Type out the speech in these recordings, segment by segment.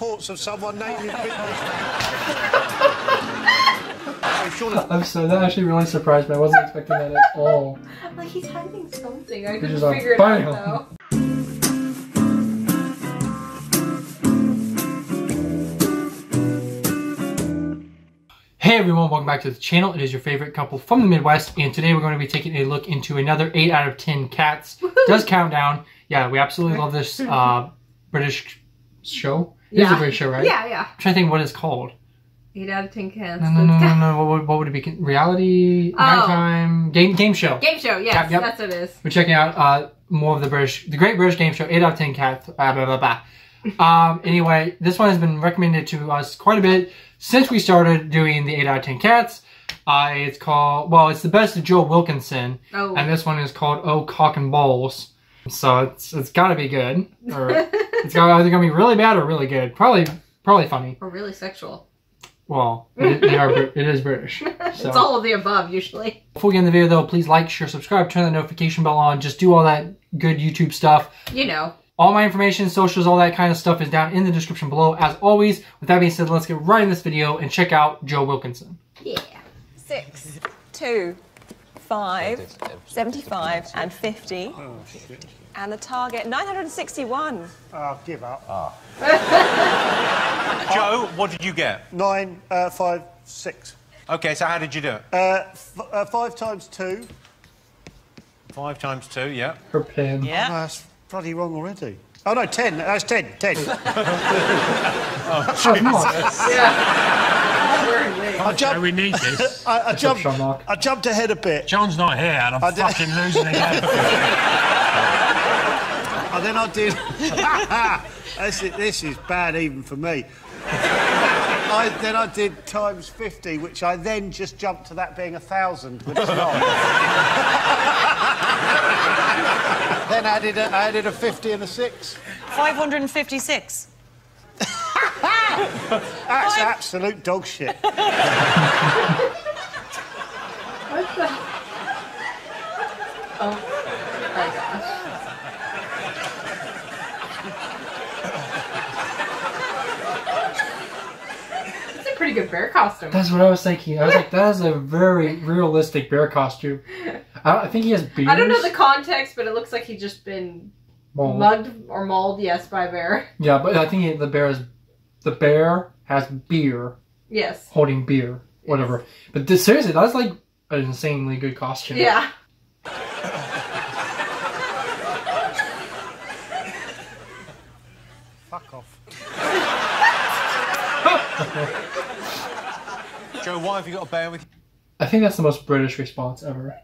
reports of someone naming fitness. I'm so that actually really surprised me. I wasn't expecting that at all. Like he's hiding something. I couldn't just like, figure it out though. Hey everyone, welcome back to the channel. It is your favorite couple from the Midwest, and today we're going to be taking a look into another 8 out of 10 cats. Does countdown. Yeah, we absolutely love this uh, British show. It is a Yeah. British show, right? Yeah, yeah. I'm trying to think what it's called. Eight out of ten cats. No, no, no, no, no. What would, what would it be? Reality? Oh. Nighttime? Game, game show. Game show. Yes, Yep, yep. that's what it is. We're checking out uh, more of the British, the Great British Game Show, 8 out of 10 cats, blah, blah, blah, blah. Um, anyway, this one has been recommended to us quite a bit since we started doing the 8 out of 10 cats. Uh, it's called, well, it's the best of Joe Wilkinson, Oh. and this one is called Oh Cock and Balls. So it's it's got to be good, or it's got, either going to be really bad or really good. Probably probably funny. Or really sexual. Well, it, they are, it is British. So. It's all of the above usually. Before we get in the video, though, please like, share, subscribe, turn the notification bell on. Just do all that good YouTube stuff. You know. All my information, socials, all that kind of stuff is down in the description below. As always, with that being said, let's get right in this video and check out Joe Wilkinson. Yeah. Six, two, five, 75, and 50. And the target, 961. Oh, give up. Oh. Joe, what did you get? Nine, uh, five, six. Okay, so how did you do it? Uh, f- uh, five times two. Five times two, yeah. Her pin. Oh, Yeah. that's bloody wrong already. Oh no, ten. That's ten. Ten. Oh, come on. I jumped. we need this. I, I jumped. I jumped ahead a bit, John's not here and I'm I did- fucking losing again. And then I did. this, is, this is bad even for me. I, then I did times fifty, which I then just jumped to that being a thousand, which is not. then I added a, I added a fifty and a six. 556. That's absolute dog shit. Oh my gosh. Pretty good bear costume. That's what I was thinking. I was like, that is a very realistic bear costume. I, I think he has beard. I don't know the context, but it looks like he's just been Well, mugged or mauled, yes, by a bear. Yeah, but I think the bear is the bear has beer, Yes. holding beer, whatever. But this, seriously, that's like an insanely good costume. Yeah. Fuck off. Joe, why have you got a bear with you? I think that's the most British response ever.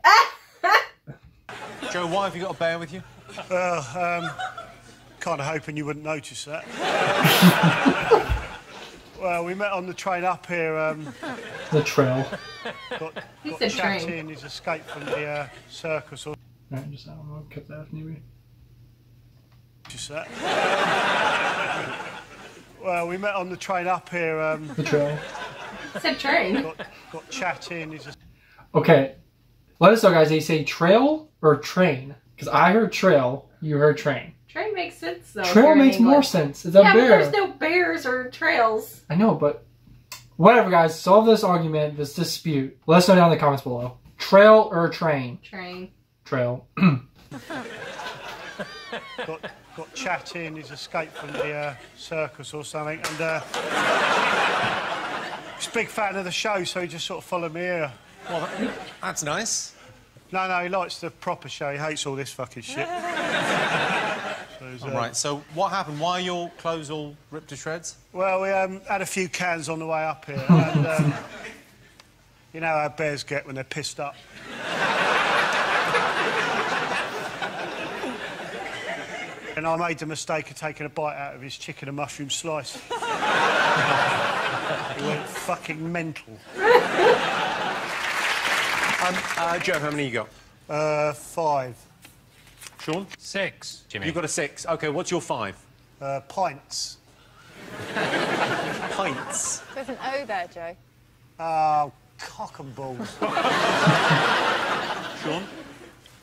Joe, why have you got a bear with you? Well, um, kind of hoping you wouldn't notice that. well, we met on the train up here. Um, The trail. got He got said chatting. train. He's escaped from the uh, circus or Right, just I don't know, cut that off maybe. just that. well, we met on the train up here. Um, The trail. It said train. got, got chatting. He's es- Okay. Let us know, guys. They say trail or train? Because I heard trail, you heard train. Train makes sense though. Trail makes more sense. It's a Yeah, bear. there's no bears or trails. I know, but whatever, guys. Solve this argument, this dispute. Let us know down in the comments below. Trail or train? Train. Trail. got, got chatting. He's escaped from the uh, circus or something. And uh, he's a big fan of the show, so he just sort of followed me here. Well, that's nice. No, no, he likes the proper show. He hates all this fucking shit. So he's, uh, Right, so what happened? Why are your clothes all ripped to shreds? Well, we um, had a few cans on the way up here, and um, you know how bears get when they're pissed up. And I made the mistake of taking a bite out of his chicken and mushroom slice. he went fucking mental. Um, uh, Joe, how many you got? Uh, five Sean? Six, Jimmy. You've got a six. Okay, what's your five? uh, pints. Pints. There's an O there, Joe. Oh, cock and balls. Sean?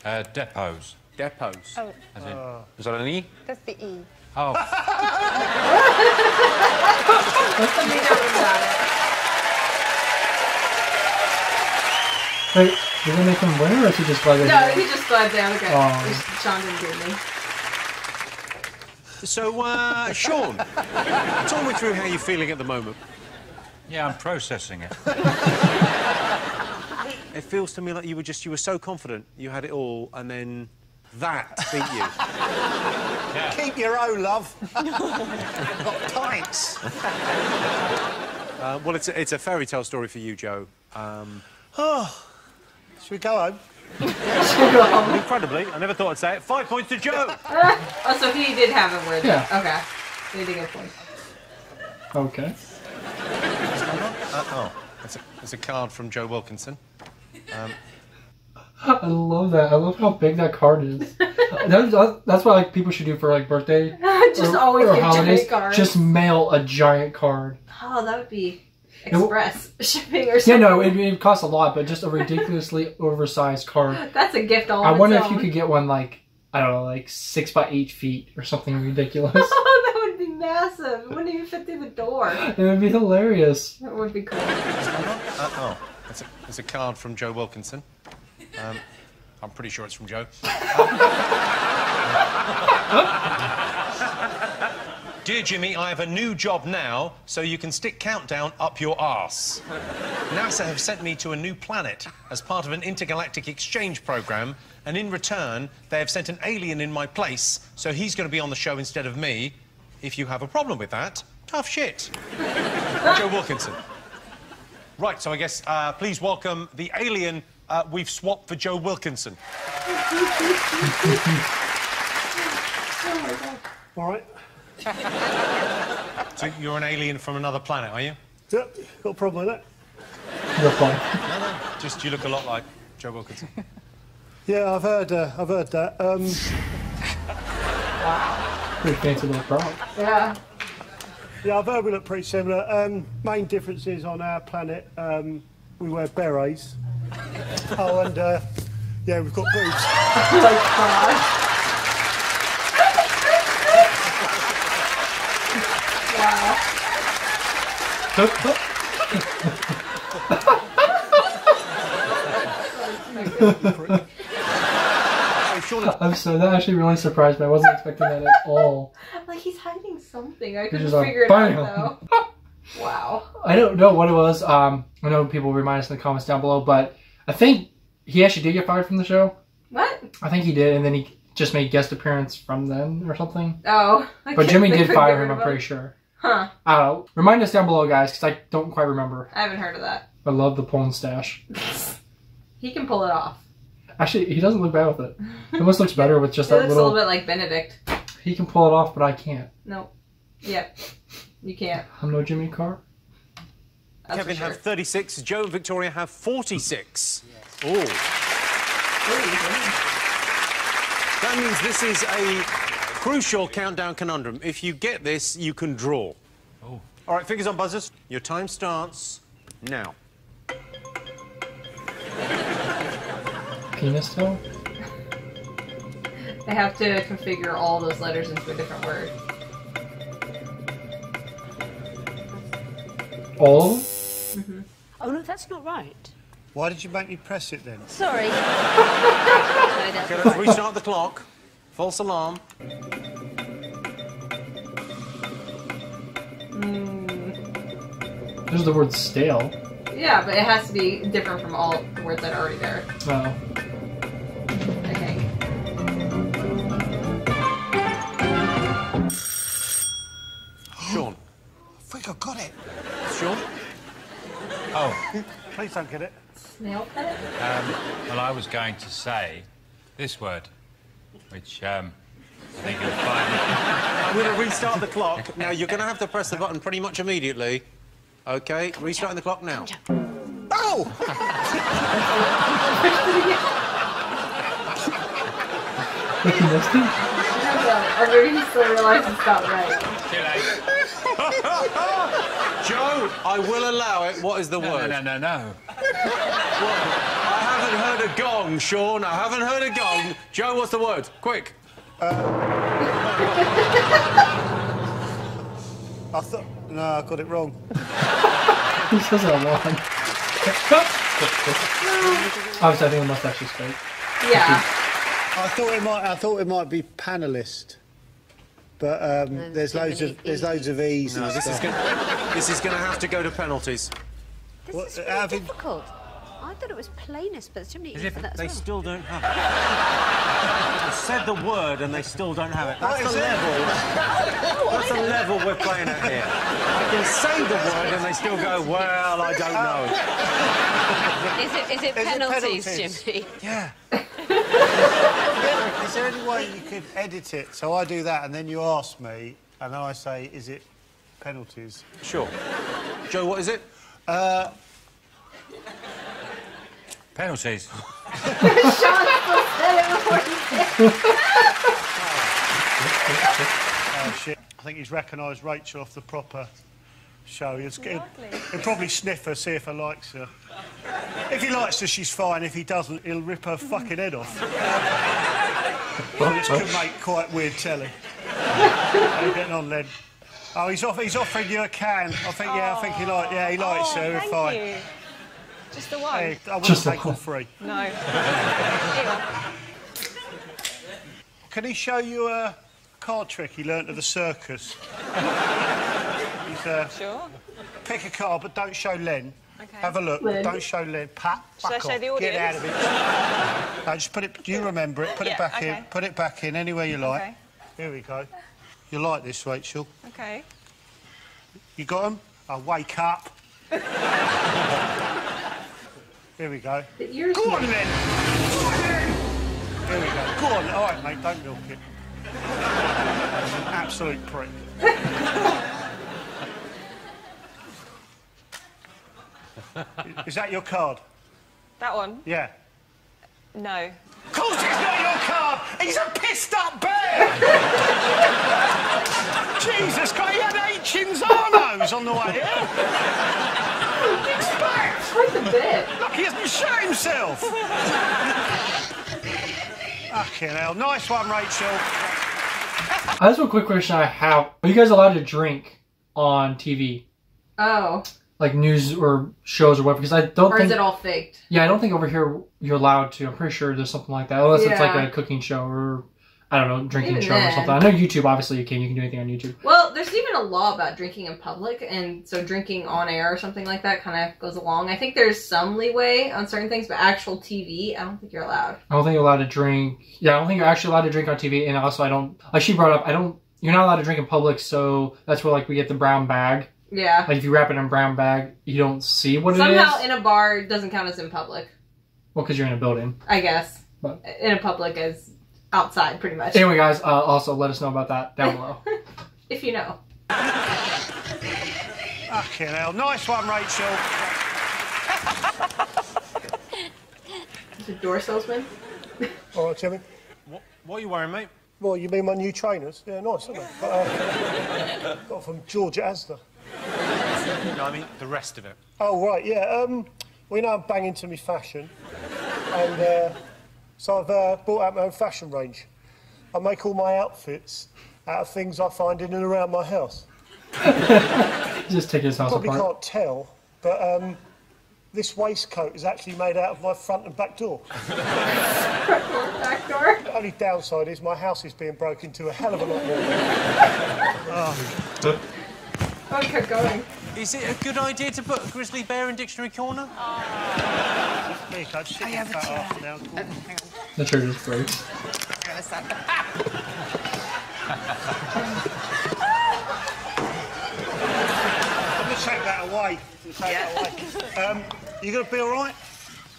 Uh, depots. Depots. Oh. As in. Oh. Is that an E? That's the E. Oh. Wait, did they make him win or is he just glide down? No, he just glide down again. Oh. Sean didn't do me. So, uh, Sean, talk me through how you're feeling at the moment. Yeah, I'm processing it. it feels to me like you were just, you were so confident, you had it all, and then that beat you. Keep your own, love. Got tights. Uh, well, it's a, it's a fairy tale story for you, Joe. Um, Should we go home? incredibly, I never thought I'd say it. Five points to Joe. Oh, so he did have a word. Yeah. Okay. So he did get points. Okay. oh, it's a, it's a card from Joe Wilkinson. I love that. I love how big that card is. that's, that's what like people should do for like birthday just or, always or get holidays. giant cards. Just mail a giant card. Oh, that would be w- express shipping or something. Yeah, no, it, it costs a lot, but just a ridiculously oversized card. That's a gift all I wonder its if you could get one like I don't know, like six by eight feet or something ridiculous. Oh, that would be massive. It wouldn't even fit through the door. it would be hilarious. That would be cool. Uh, oh, it's a, it's a card from Joe Wilkinson. Um, I'm pretty sure it's from Joe. Dear Jimmy, I have a new job now, so you can stick countdown up your arse. NASA have sent me to a new planet as part of an intergalactic exchange program, and in return, they have sent an alien in my place, so he's going to be on the show instead of me. If you have a problem with that, tough shit. Joe Wilkinson. Right, so I guess uh, please welcome the alien uh, we've swapped for Joe Wilkinson. All right. So you're an alien from another planet, are you? Yep, got a problem with that? You're fine. Just you look a lot like Joe Wilkinson. Yeah, I've heard. Uh, I've heard that. Um, Pretty fancy little prop. Yeah. yeah, I've heard we look pretty similar. Um, main difference is on our planet, um, we wear berets. oh, and uh, yeah, we've got boobs. Oh my god. wow. I'm so that actually really surprised me. I wasn't expecting that at all. Like he's hiding something. I couldn't just like, figure it out though. wow. I don't know what it was. Um, I know people remind us in the comments down below, but I think he actually did get fired from the show. What? I think he did, and then he just made guest appearance from then or something. Oh. I But Jimmy did fire him. I'm pretty sure. Huh. I don't know. Remind us down below, guys, because I don't quite remember. I haven't heard of that. I love the porn stash. He can pull it off. Actually, he doesn't look bad with it. He almost looks better with just It that looks a little. little bit like Benedict. He can pull it off, but I can't. Nope. Yep. You can't. I'm no Jimmy Carr. That's Kevin for sure. have 36, Joe and Victoria have 46. Oh. That means this is a crucial countdown conundrum. If you get this, you can draw. Oh. All right, fingers on buzzers. Your time starts now. Penis toe? They have to configure all those letters into a different word. All? Oh no, that's not right. Why did you make me press it then? Sorry. no, that's Okay, let's restart the clock. False alarm. There's the word stale. Yeah, but it has to be different from all the words that are already there. Oh. Please don't get it. Snail pet? well, I was going to say this word, which um, I think you'll find. I'm going to restart the clock. Now, you're going to have to press the button pretty much immediately. Okay, restarting the clock now. Oh! Like you missed it? Or maybe he still realizes it's not right. Too late. Joe, I will allow it. What is the No, word? no, no, no, no. I haven't heard a gong, Sean. I haven't heard a gong. Joe, what's the word? Quick. I thought. No, I got it wrong. He says it a lot. Obviously, I think the mustache is fake. Yeah. I thought it might. I thought it might be panelist, but um, There's there's loads many of there's loads of E's No, and this is stuff. Going this is going to have to go to penalties. This What, is uh, really have you- difficult. I thought it was plainest, but there's too many Is for that as They well. still don't have it. I said the word and they still don't have it. That's What the is it? level. That's the level we're playing at here. I can say the word and they still go, well, I don't know. Is it, is it Is it penalties, penalties? Jimmy? Yeah. is there any way you could edit it so I do that and then you ask me and then I say, is it penalties? Sure. Joe, what is it? Uh, penalties. Oh shit! I think he's recognised Rachel off the proper show. He'll, he'll, probably sniff her, see if he likes her. If he likes her, she's fine. If he doesn't, he'll rip her fucking head off. so this could make quite weird telly. How you getting on, Len? Oh, he's off. He's offering you a can. I think. Yeah, I think he like. Yeah, he likes oh, her. thank fine. you. Just the one? Hey, I wouldn't Just the take all one. three. No. Can he show you a card trick he learnt at the circus? He's, uh, Sure. pick a card, but don't show Len. Okay. Have a look. Len. Don't show Len. Pat, Should I show off. the Get out of it. no, just put it. Do you remember it? Put Yeah, it back in. Put it back in anywhere you like. Okay. Here we go. You like this, Rachel? Okay. You got them? Oh, wake up. Here we go. The ears. Go on, Len. Here we go. Go on. All right, mate. Don't milk it. Absolute prick. Is that your card? That one? Yeah. No. Of course it's not your card! He's a pissed up bear! Cinzanos on the way here! Expect! Quite a bit. Look, he hasn't shot himself! Fucking hell. Nice one, Rachel. I just have a quick question I have. Are you guys allowed to drink on TV? Oh. Like news or shows or whatever? Because I don't Or think. is it all faked? Yeah, I don't think over here you're allowed to. I'm pretty sure there's something like that. Unless it's like a cooking show or, I don't know, drinking Even show or something. I know YouTube, obviously, you can. You can do anything on YouTube. Well, there's even a law about drinking in public, and so drinking on air or something like that kind of goes along. I think there's some leeway on certain things, but actual TV, I don't think you're allowed. I don't think you're allowed to drink. Yeah, I don't think you're actually allowed to drink on TV. And also, I don't. Like she brought up, I don't. You're not allowed to drink in public, so that's where like we get the brown bag. Yeah. Like if you wrap it in a brown bag, you don't see what it Somehow in a bar it doesn't count as in public, well, because you're in a building. I guess. But- In a public as outside, pretty much. Anyway, guys, uh, also let us know about that down below. If you know. Fucking hell. Nice one, Rachel. Is it door salesman? All right, Jimmy. What, what are you wearing, mate? Well, you mean my new trainers? Yeah, nice, aren't they? Got, uh, got from George at Asda. No, I mean the rest of it. Oh, right, yeah. Um, well, you know I'm banging to me fashion. And uh, so I've uh, brought out my own fashion range. I make all my outfits out of things I find in and around my house. Just take his house Probably apart. can't tell, but um, this waistcoat is actually made out of my front and back door. Back door? The only downside is my house is being broken into a hell of a lot more. Oh, it kept going. Is it a good idea to put a grizzly bear in dictionary corner? There you go, just sit your fat ass down. The chair just breaks. I'm going to take that away. I'm gonna take that away. Um, you going to be all right?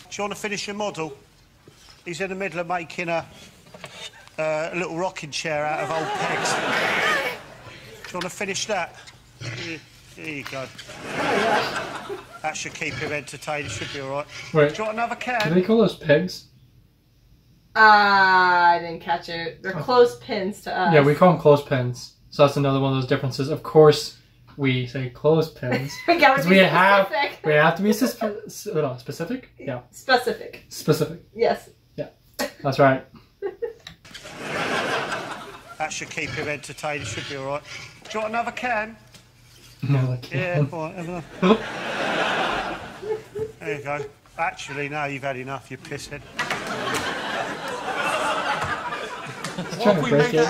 Do you want to finish your model? He's in the middle of making a, uh, a little rocking chair out of old pegs. Do you want to finish that? Here, here you go. That should keep him entertained. It Should be all right. Wait, Do you want another can? do can? they call those pegs? Uh, I didn't catch it. They're close pins to us. Yeah, we call them close pins. So that's another one of those differences. Of course, we say clothespins. We gotta Because be we have we have to be sus- specific. Yeah, Specific. specific. Yes. Yeah, that's right. That should keep him entertained. It Should be all right. Do you want another can? No, like, Yeah, all right, have another. There you go. Actually, now you've had enough. You're pissing. He's trying to break it.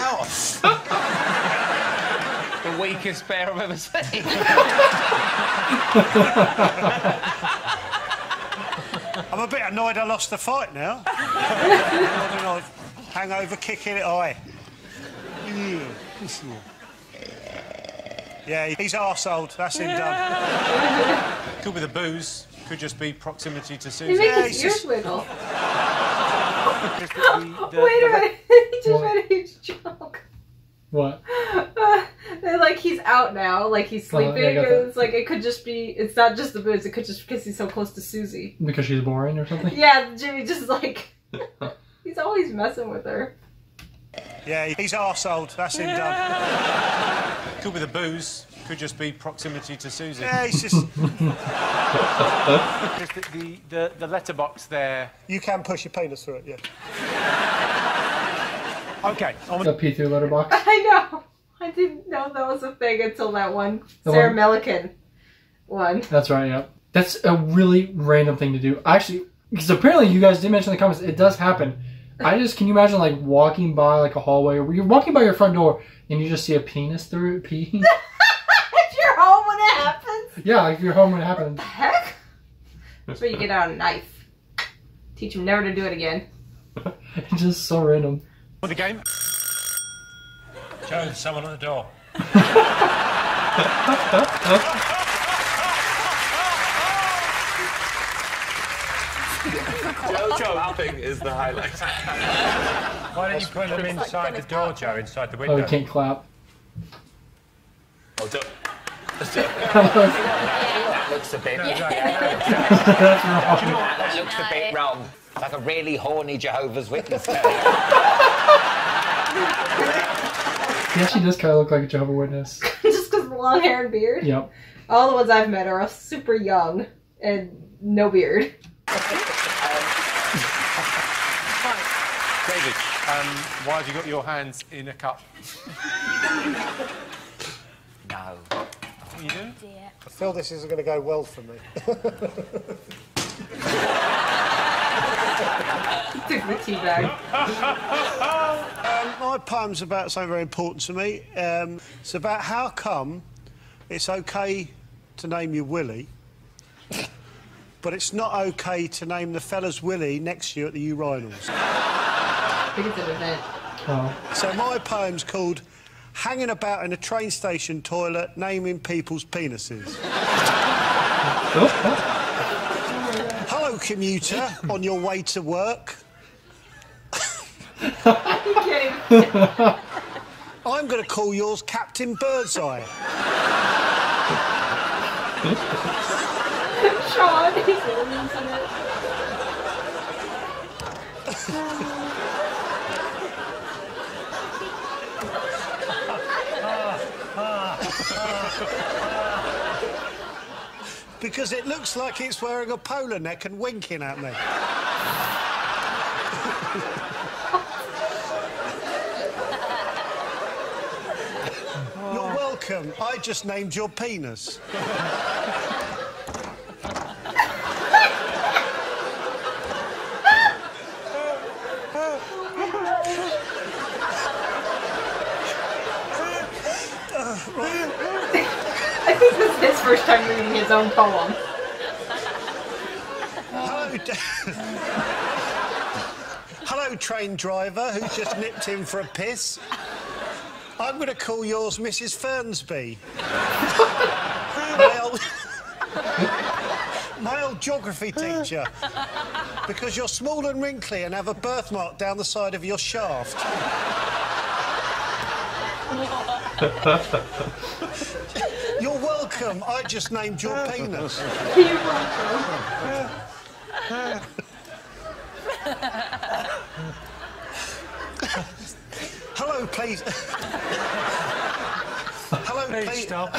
The weakest bear I've ever seen. I'm a bit annoyed I lost the fight now. I don't. Hangover, kicking it high. Yeah, he's arseholed. That's him done. Could be the booze. Could just be proximity to He Susie. makes Yeah, his ears just- wiggle. The- Wait a minute. he just What? made a huge joke. What? They're like he's out now, like he's Oh, yeah, sleeping. got and it's like it could just be. It's not just the booze. It could just because he's so close to Susie. Because she's boring or something? Yeah, Jimmy just like he's always messing with her. Yeah, he's arseholed. That's him done. Could be the booze. Could just be proximity to Susie. Yeah, it's just. Just the, the, the, the letterbox there. You can push your penis through it, yeah. Okay, on The pee through letterbox. I know. I didn't know that was a thing until that one The Sarah one- Millican one. That's right, yeah. That's a really random thing to do. Actually, because apparently you guys did mention in the comments, it does happen. I just, can you imagine like walking by like a hallway or you're walking by your front door and you just see a penis through it pee? If you're home when it happens. yeah, like if you're home when it happens. Heck. That's where you get out a knife. Teach him never to do it again. It's just so random. For the game. Joe, someone at the door. Jojo upping is the highlight. Why don't you put them inside the door, Joe, inside the oh, window? Oh, window? we can't clap. Oh, don't. That looks a bit. That's wrong. That looks a bit wrong. Like a really horny Jehovah's Witness. He actually does kind of look like a Jehovah Witness. just because of the long hair and beard. Yep. All the ones I've met are super young and no beard. David, um, why have you got your hands in a cup? no. What are you doing? I feel this isn't going to go well for me. Took the tea um, my poem's about something very important to me. Um, it's about how come it's okay to name you Willie, but it's not okay to name the fella's Willie next to you at the urinals. I think it's an event. Oh. So my poem's called Hanging About in a Train Station Toilet Naming People's Penises. Hello, commuter, on your way to work. I'm going to call yours Captain Birdseye. Sean, he's really using it. Because it looks like it's wearing a polo neck and winking at me. You're welcome. I just named your penis. this is his first time reading his own poem. Hello, Hello, train driver who just nipped in for a piss. I'm going to call yours Mrs. Fernsby. my, old... my old geography teacher. Because you're small and wrinkly and have a birthmark down the side of your shaft. Welcome. I just named your penis. You're welcome. Hello, please. Hello, Please please. stop.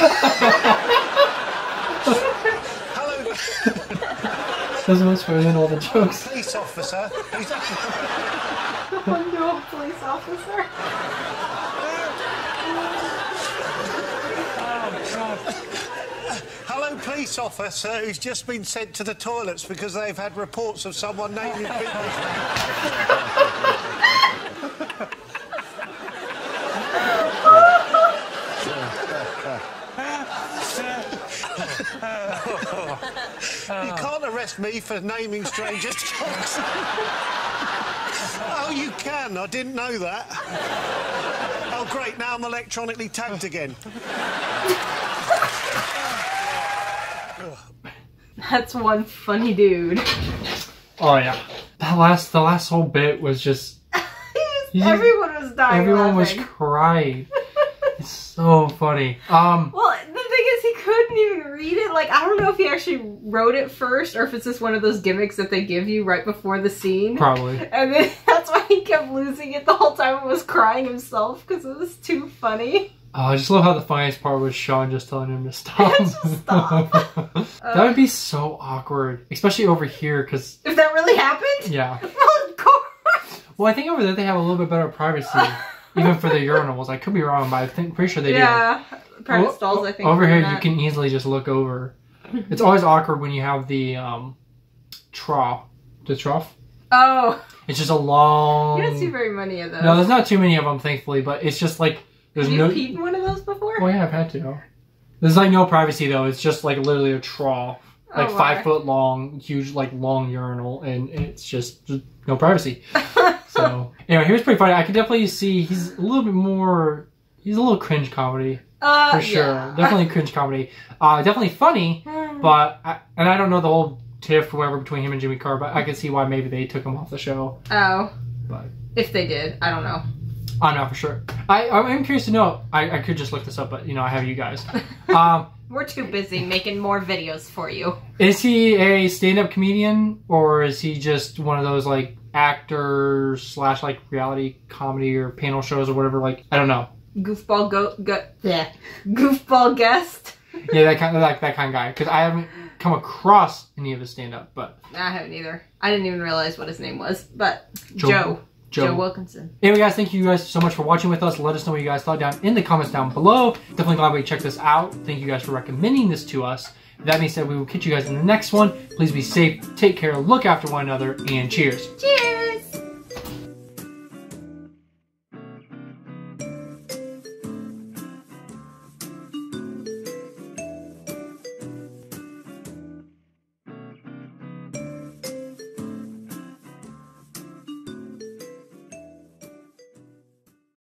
Hello, This was than all the jokes. police officer. He's- Oh no, police officer. Hello, police officer who's just been sent to the toilets because they've had reports of someone naming people. You can't arrest me for naming strangers' dogs. oh, you can. I didn't know that. Oh, great. Now I'm electronically tagged again. That's one funny dude. Oh yeah. That last the last whole bit was just Everyone was dying. everyone was crying. It's so funny. Um Well, the thing is, he couldn't even read it. Like, I don't know if he actually wrote it first or if it's just one of those gimmicks that they give you right before the scene. probably. And then that's why he kept losing it the whole time and was crying himself because it was too funny. Oh, I just love how the funniest part was Sean just telling him to stop. Stop. that would be so awkward, especially over here, because If that really happened? yeah. Well, of course. Well, I think over there they have a little bit better privacy, even for the urinals. I could be wrong, but I think pretty sure they do. yeah. Private stalls, I think. Over here, you can easily just look over. It's always awkward when you have the um, trough. The trough. Oh, It's just a long. you don't see very many of those. No, there's not too many of them, thankfully. But it's just like there's Have you no. peed in one of those before? Oh yeah, I've had to. There's like no privacy though. It's just like literally a trough, like Oh, five foot long, huge like long urinal, and it's just, just no privacy. so anyway, he was pretty funny. I could definitely see he's a little bit more. He's a little cringe comedy uh, for sure. yeah. Definitely cringe comedy. Uh, definitely funny, but I, and I don't know the whole tiff or whatever between him and Jimmy Carr, but I could see why maybe they took him off the show. Oh, But if they did, I don't know. I'm not for sure. I I'm curious to know. I, I could just look this up, but you know I have you guys. Um, We're too busy making more videos for you. Is he a stand-up comedian or is he just one of those like actors slash like reality comedy or panel shows or whatever? Like I don't know. Goofball go, go yeah. goofball guest. Yeah, that kind of like that kind of guy because I haven't come across any of his stand-up, but I haven't either. I didn't even realize what his name was, but Joe- Joe. Joe, Joe. Wilkinson. Anyway, guys, thank you guys so much for watching with us. Let us know what you guys thought down in the comments down below. Definitely glad we checked this out. Thank you guys for recommending this to us. That being said, we will catch you guys in the next one. Please be safe, take care, look after one another, and cheers. Cheers.